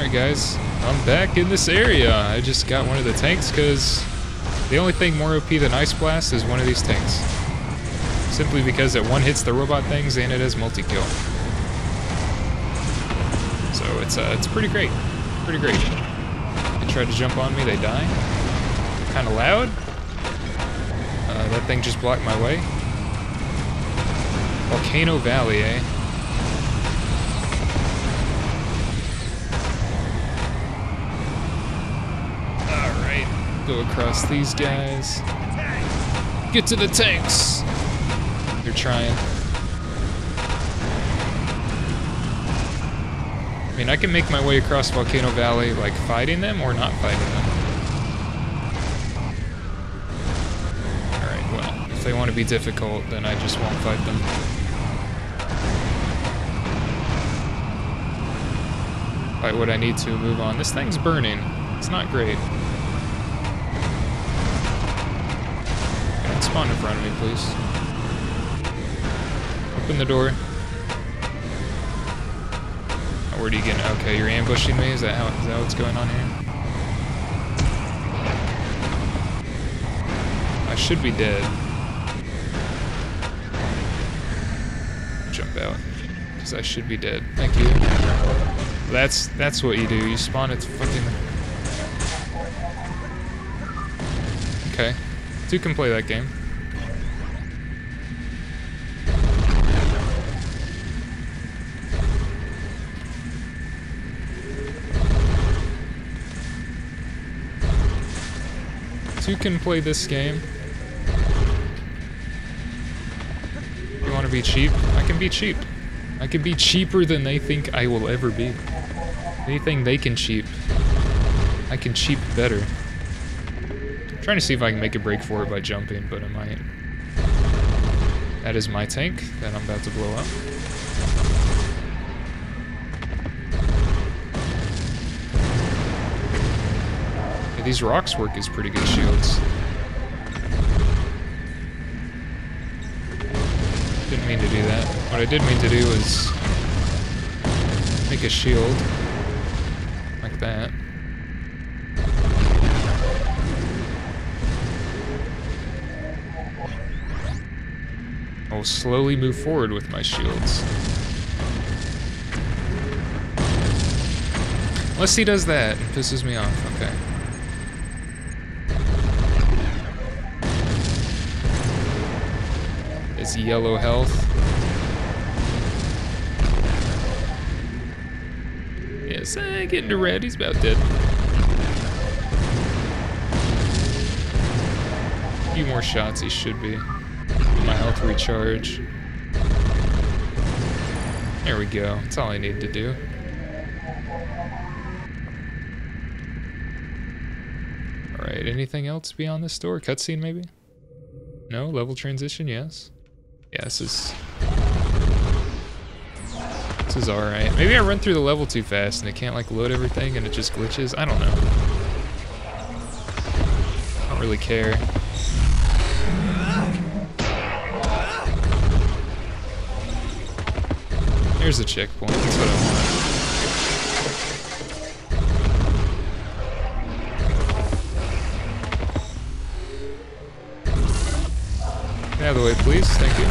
Alright guys, I'm back in this area. I just got one of the tanks because the only thing more OP than Ice Blast is one of these tanks. Simply because it one hits the robot things and it has multi-kill. So it's uh, it's pretty great. Pretty great. They try to jump on me, they die. Kinda loud. Uh, that thing just blocked my way. Volcano Valley, eh? Alright, go across these guys. Get to the tanks! They're trying. I mean, I can make my way across Volcano Valley, like, fighting them or not fighting them. Alright, well, if they want to be difficult, then I just won't fight them. Fight what I need to, move on. This thing's burning. It's not great. Don't spawn in front of me, please. Open the door. Oh, where do you get? Okay, you're ambushing me. Is that how? Is that what's going on here? I should be dead. Jump out, because I should be dead. Thank you. That's that's what you do. You spawn at fucking. Okay, two can play that game. Two can play this game. You want to be cheap? I can be cheap. I can be cheaper than they think I will ever be. Anything they can cheap, I can cheap better. Trying to see if I can make a break for it by jumping, but I might. That is my tank that I'm about to blow up. Yeah, these rocks work as pretty good shields. Didn't mean to do that. What I did mean to do was make a shield. Like that. I'll slowly move forward with my shields. Unless he does that, it pisses me off. Okay. It's yellow health. Yes, uh, getting to red. He's about dead. A few more shots, he should be. Health recharge. There we go. That's all I need to do. Alright, anything else beyond this door? Cutscene, maybe? No? Level transition? Yes. Yeah, this is... This is alright. Maybe I run through the level too fast and it can't like load everything and it just glitches. I don't know. I don't really care. Here's the checkpoint. That's what I want. Out of the way, please. Thank you.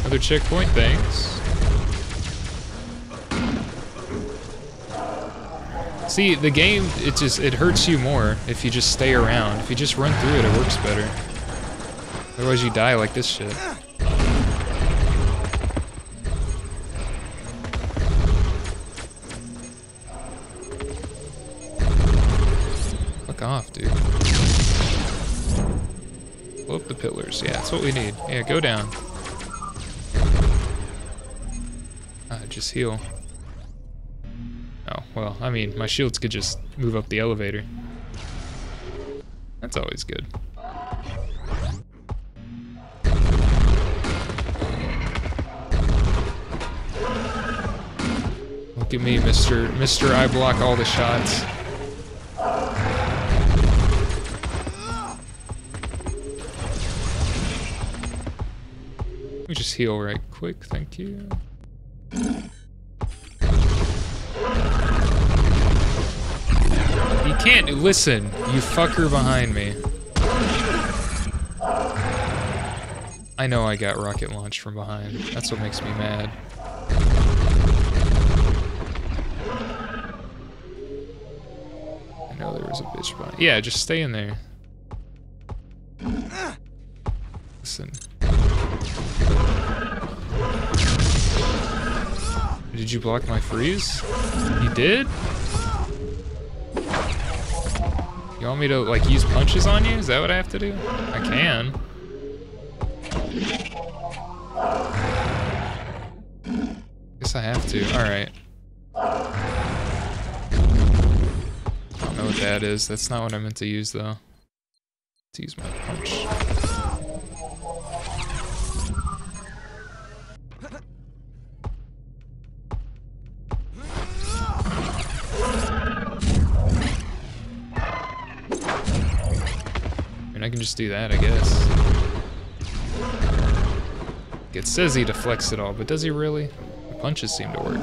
Another checkpoint, thanks. See, the game, it just, it hurts you more if you just stay around. If you just run through it, it works better. Otherwise you die like this shit. Fuck off, dude. Blow up the pillars. Yeah, that's what we need. Yeah, go down. Ah, just heal. Well, I mean, my shields could just move up the elevator. That's always good. Look at me, Mr. Mr. I block all the shots. Let me just heal right quick, thank you. Can't listen, you fucker behind me. I know I got rocket launched from behind. That's what makes me mad. I know there was a bitch behind. Yeah, just stay in there. Listen. Did you block my freeze? You did? You want me to, like, use punches on you? Is that what I have to do? I can. Guess I have to. Alright. I don't know what that is. That's not what I meant to use, though. To use my punch. Just do that, I guess. It says he deflects it all, but does he really? The punches seem to work.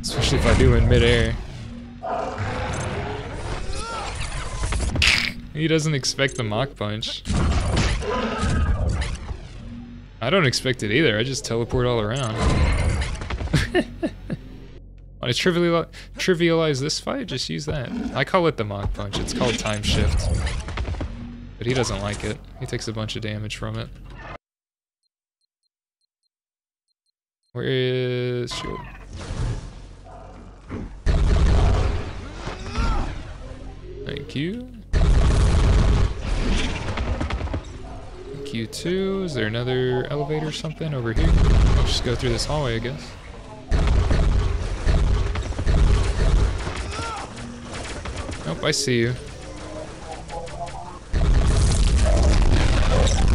Especially if I do in midair. He doesn't expect the Mach punch. I don't expect it either, I just teleport all around. Want to triviali trivialize this fight? Just use that. I call it the Mach punch, it's called time shift. But he doesn't like it. He takes a bunch of damage from it. Where is shield? Thank you. Thank you too. Is there another elevator or something over here? I'll just go through this hallway, I guess. I see you.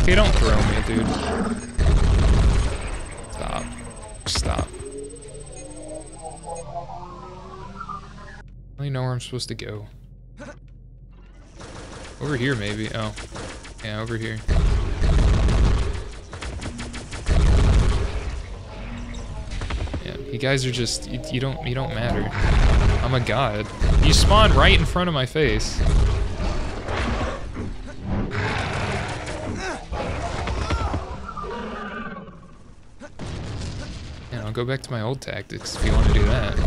Okay, don't throw me, dude. Stop. Stop. I know where I'm supposed to go. Over here, maybe. Oh. Yeah, over here. You guys are just, you, you don't, you don't matter. I'm a god. You spawn right in front of my face. I'll go back to my old tactics if you want to do that.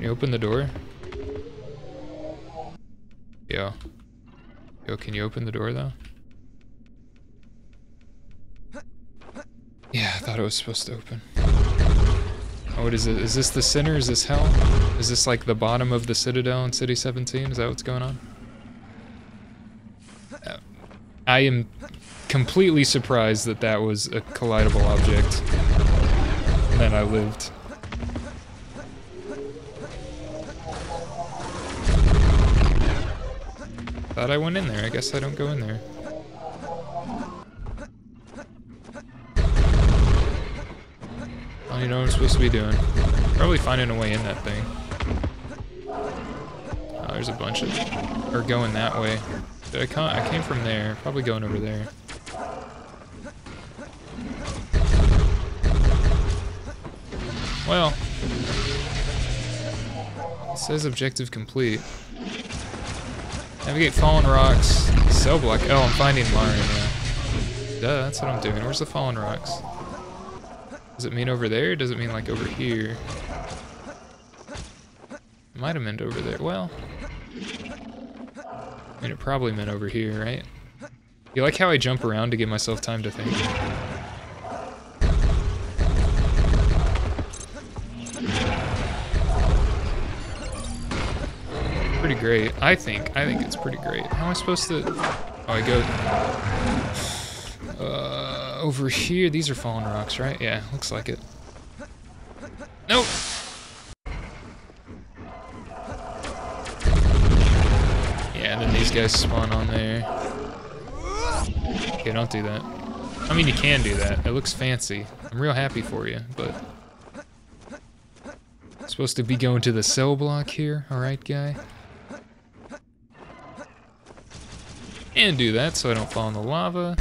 You open the door? Yo. Yo, can you open the door though? Yeah, I thought it was supposed to open. Oh, what is it? Is this the center? Is this hell? Is this like the bottom of the Citadel in City 17? Is that what's going on? Uh, I am completely surprised that that was a collidable object. And then I lived. Thought I went in there. I guess I don't go in there. Don't know what I'm supposed to be doing. Probably finding a way in that thing. Oh, there's a bunch of... Or going that way. I, I came from there. Probably going over there. Well, says objective complete. Navigate fallen rocks. Cell block. Oh, I'm finding Mario now. Duh, that's what I'm doing. Where's the fallen rocks? Does it mean over there? does it mean like over here? It might have meant over there. Well, I mean, it probably meant over here, right? You like how I jump around to give myself time to think? pretty great. I think. I think it's pretty great. How am I supposed to... Oh, I go... Uh, over here. These are fallen rocks, right? Yeah, looks like it. Nope. Yeah, then these guys spawn on there. Okay, don't do that. I mean, you can do that. It looks fancy. I'm real happy for you, but... Supposed to be going to the cell block here, alright, guy? And do that so I don't fall in the lava.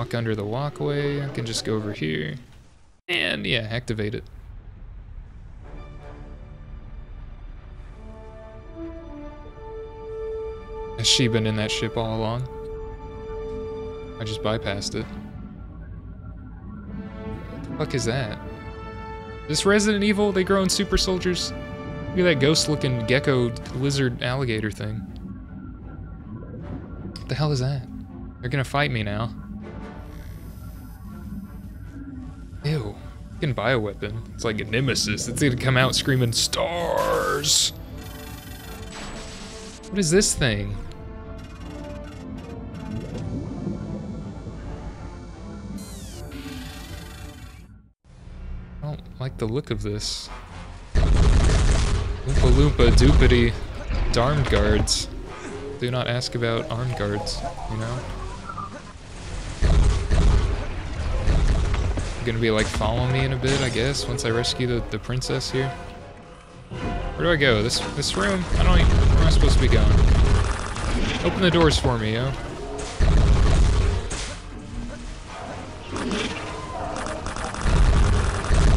Walk under the walkway. I can just go over here. And yeah, activate it. Has she been in that ship all along? I just bypassed it. What the fuck is that? This Resident Evil, they grow in super soldiers. Look at that ghost looking gecko lizard alligator thing. What the hell is that? They're gonna fight me now. Fucking bioweapon. It's like a nemesis. It's gonna come out screaming stars. What is this thing? I don't like the look of this. Oompa Loompa Doopity Darmed guards. Do not ask about armed guards, you know? Gonna be like following me in a bit, I guess, once I rescue the, the princess here. Where do I go? This this room? I don't even, where am I supposed to be going? Open the doors for me, yo.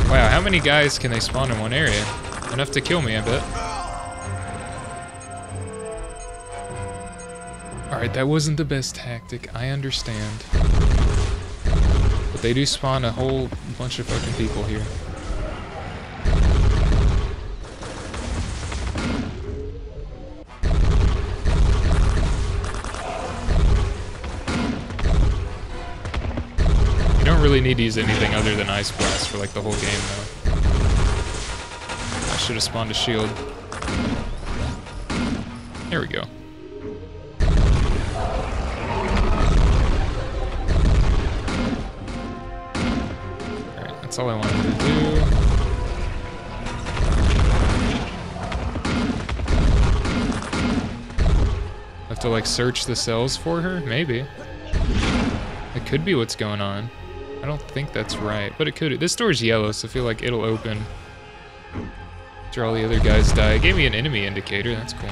Wow, how many guys can they spawn in one area? Enough to kill me, I bet. Alright, that wasn't the best tactic, I understand. They do spawn a whole bunch of fucking people here. You don't really need to use anything other than Ice Blast for like the whole game though. I should have spawned a shield. There we go. That's all I wanted to do. Have to like search the cells for her? Maybe. It could be what's going on. I don't think that's right, but it could. This door's yellow, so I feel like it'll open after all the other guys die. It gave me an enemy indicator, that's cool.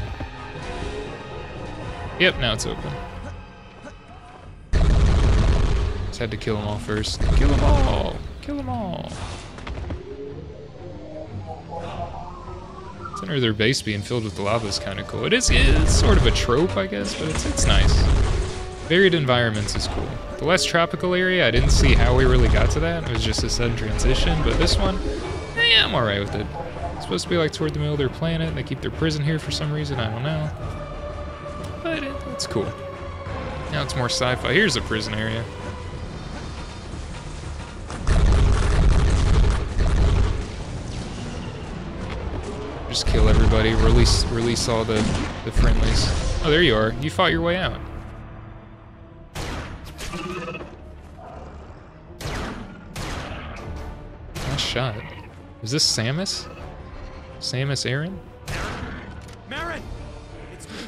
Yep, now it's open. Just had to kill them all first. Kill them all! Kill them all! Center of their base being filled with lava is kind of cool. It is, it's sort of a trope, I guess, but it's, it's nice. Varied environments is cool. The less tropical area, I didn't see how we really got to that. It was just a sudden transition, but this one, eh, I'm alright with it. It's supposed to be like toward the middle of their planet. They keep their prison here for some reason, I don't know. But it, it's cool. Now it's more sci-fi. Here's a prison area. Just kill everybody, release release all the, the friendlies. Oh, there you are. You fought your way out. Nice shot. Is this Samus? Samus Aran? Marin!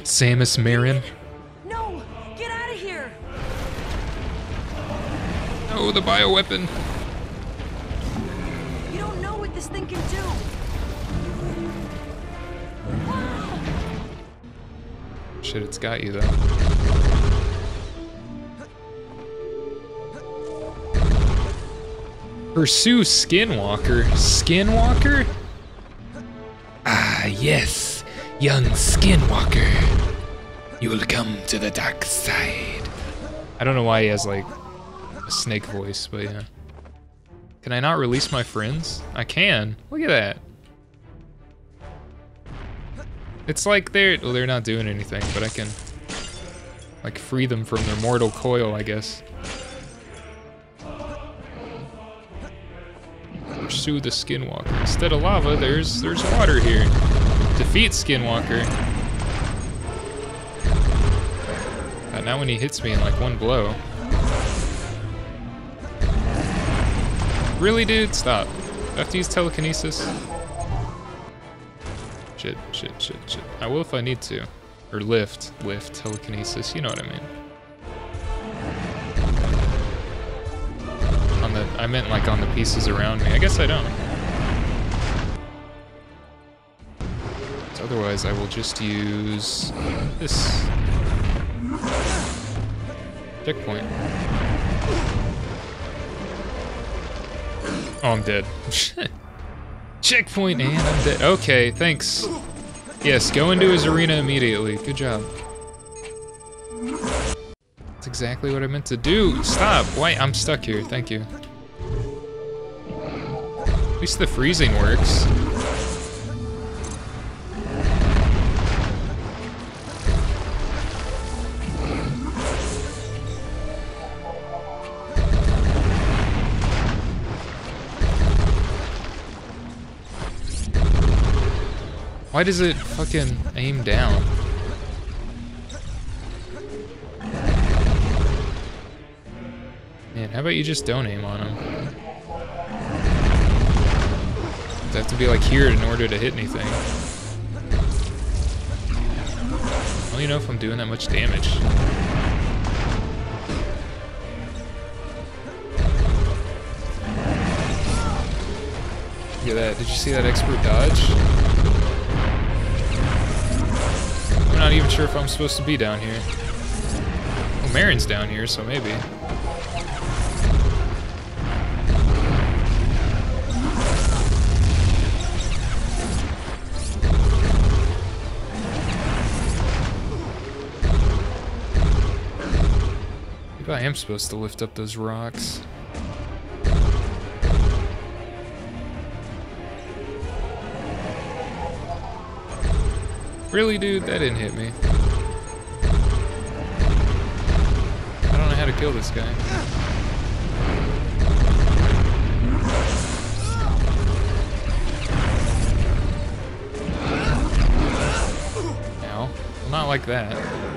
Samus Marin? No! Get out of here! Oh, the bioweapon. Shit, it's got you though. Pursue Skinwalker. Skinwalker? Ah, yes, young Skinwalker. You will come to the dark side. I don't know why he has like a snake voice, but yeah. Can I not release my friends? I can. Look at that. It's like they're well, they're not doing anything, but I can like free them from their mortal coil, I guess. Pursue the Skinwalker. Instead of lava, there's there's water here. Defeat Skinwalker. Uh, now when he hits me in like one blow. Really, dude? Stop. Have to use telekinesis? Shit, shit, shit, shit. I will if I need to. Or lift, lift, telekinesis, you know what I mean. On the, I meant like on the pieces around me. I guess I don't. Other Otherwise, I will just use this checkpoint. Oh, I'm dead. checkpoint, and I'm dead. Okay, thanks. Yes, go into his arena immediately. Good job. That's exactly what I meant to do. Stop. Why? I'm stuck here. Thank you. At least the freezing works. Why does it fucking aim down? Man, how about you just don't aim on him? Does have to be like here in order to hit anything? Don't even know if I'm doing that much damage. Look at that. Did you see that expert dodge? Not even sure if I'm supposed to be down here. Well, Marin's down here, so maybe. Maybe I am supposed to lift up those rocks. Really, dude? That didn't hit me. I don't know how to kill this guy. Ow. Not like that.